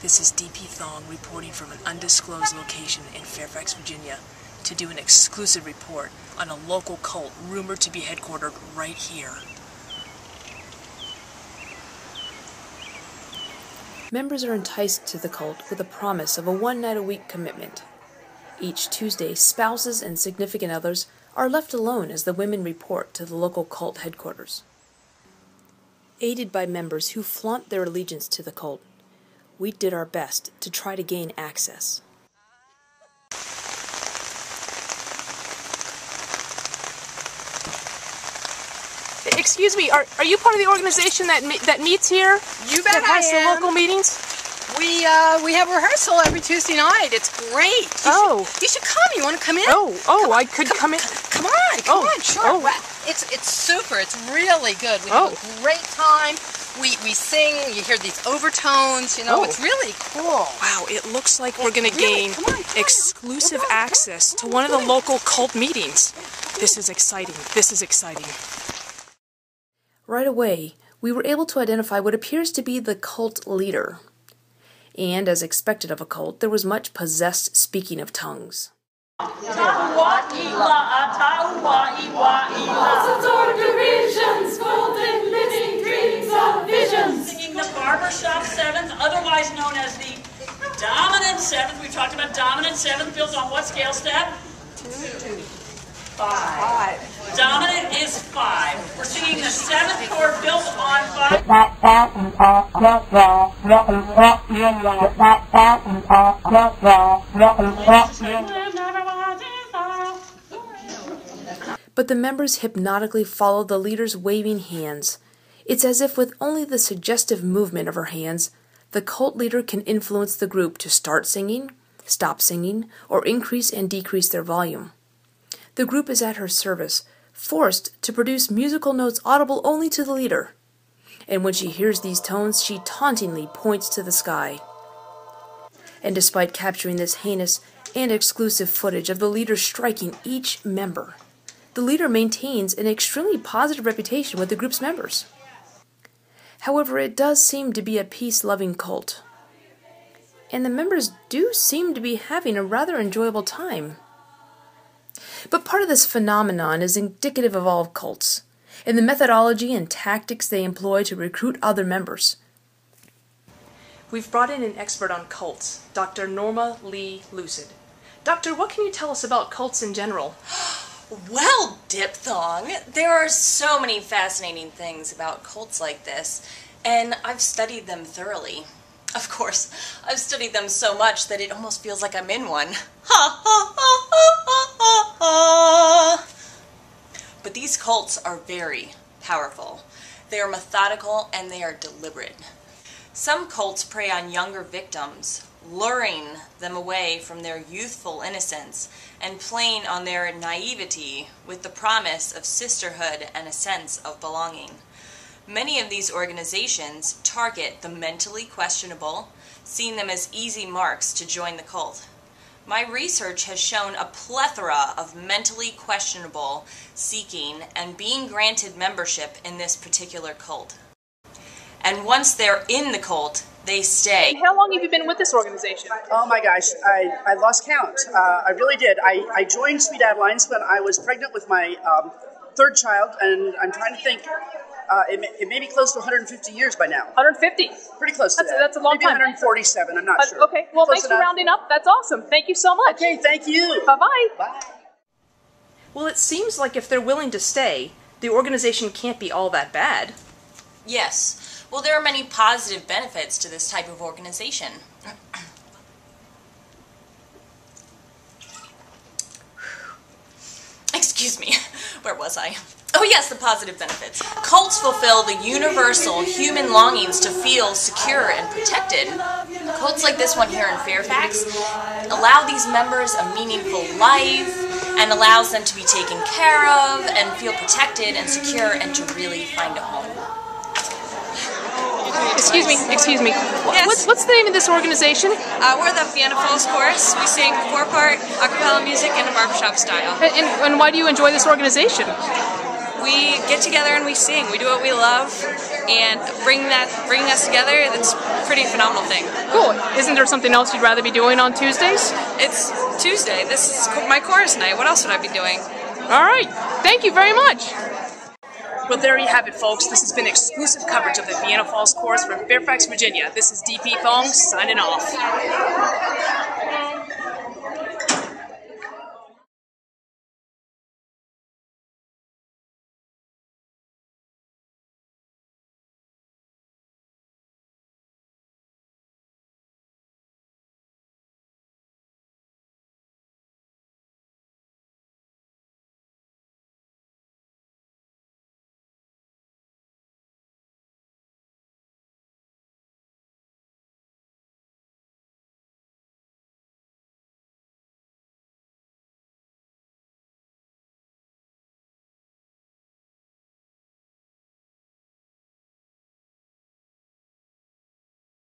This is DP Thong reporting from an undisclosed location in Fairfax, Virginia, to do an exclusive report on a local cult rumored to be headquartered right here. Members are enticed to the cult with a promise of a one night a week commitment. Each Tuesday, spouses and significant others are left alone as the women report to the local cult headquarters. Aided by members who flaunt their allegiance to the cult, we did our best to try to gain access. Excuse me, are, are you part of the organization that me, that meets here? You bet That has I the local meetings? We uh, we have rehearsal every Tuesday night. It's great. You Oh. should, you should come. You want to come in? Oh, oh, I could come in. Come on, come Oh, on, sure. oh. Well, It's it's super. It's really good. We Oh. have a great time. We we sing. You hear these overtones. You know, Oh. it's really cool. Wow, it looks like we're going to Really? gain Come on, come exclusive on, come on. access to one of the local cult meetings. This is exciting. This is exciting. Right away, we were able to identify what appears to be the cult leader. And as expected of a cult, there was much possessed speaking of tongues. Talked about dominant seventh built on what scale step? Two. Five. Five. Dominant is five. We're singing the seventh chord built on five. But the members hypnotically follow the leader's waving hands. It's as if with only the suggestive movement of her hands, the cult leader can influence the group to start singing, stop singing, or increase and decrease their volume. The group is at her service, forced to produce musical notes audible only to the leader. And when she hears these tones, she tauntingly points to the sky. And despite capturing this heinous and exclusive footage of the leader striking each member, the leader maintains an extremely positive reputation with the group's members. However, it does seem to be a peace loving cult. And the members do seem to be having a rather enjoyable time. But part of this phenomenon is indicative of all cults, and the methodology and tactics they employ to recruit other members. We've brought in an expert on cults, Dr. Norma Lee Lucid. Doctor, what can you tell us about cults in general? Well, Diphthong, there are so many fascinating things about cults like this, and I've studied them thoroughly. Of course, I've studied them so much that it almost feels like I'm in one. Ha ha ha ha ha ha. But these cults are very powerful. They are methodical and they are deliberate. Some cults prey on younger victims, luring them away from their youthful innocence and playing on their naivety with the promise of sisterhood and a sense of belonging. Many of these organizations target the mentally questionable, seeing them as easy marks to join the cult. My research has shown a plethora of mentally questionable seeking and being granted membership in this particular cult. And once they're in the cult, they stay. How long have you been with this organization? Oh my gosh, I, I lost count. Uh, I really did. I, I joined Sweet Adelines when I was pregnant with my um, third child, and I'm trying to think. Uh, it, may, it may be close to 150 years by now. 150. Pretty close to That's- that. that's a long Maybe time. 147. I'm not Uh, sure. okay, well, Close thanks for rounding up. That's awesome. Thank you so much. Okay, thank you. Bye bye. Bye. Well, it seems like if they're willing to stay, the organization can't be all that bad. Yes. Well, there are many positive benefits to this type of organization. Excuse me, where was I? Oh, yes, the positive benefits. Cults fulfill the universal human longings to feel secure and protected. Cults like this one here in Fairfax allow these members a meaningful life and allows them to be taken care of and feel protected and secure and to really find a home. Excuse me, excuse me. Yes. What's, what's the name of this organization? Uh, we're the Vienna Falls Chorus. We sing four-part a cappella music in a barbershop style. And, and, and why do you enjoy this organization? We get together and we sing. We do what we love, and bring that bringing us together. It's a pretty phenomenal thing. Cool. Isn't there something else you'd rather be doing on Tuesdays? It's Tuesday. This is my chorus night. What else would I be doing? All right. Thank you very much. Well, there you have it, folks. This has been exclusive coverage of the Vienna Falls Chorus from Fairfax, Virginia. This is DP Thong signing off.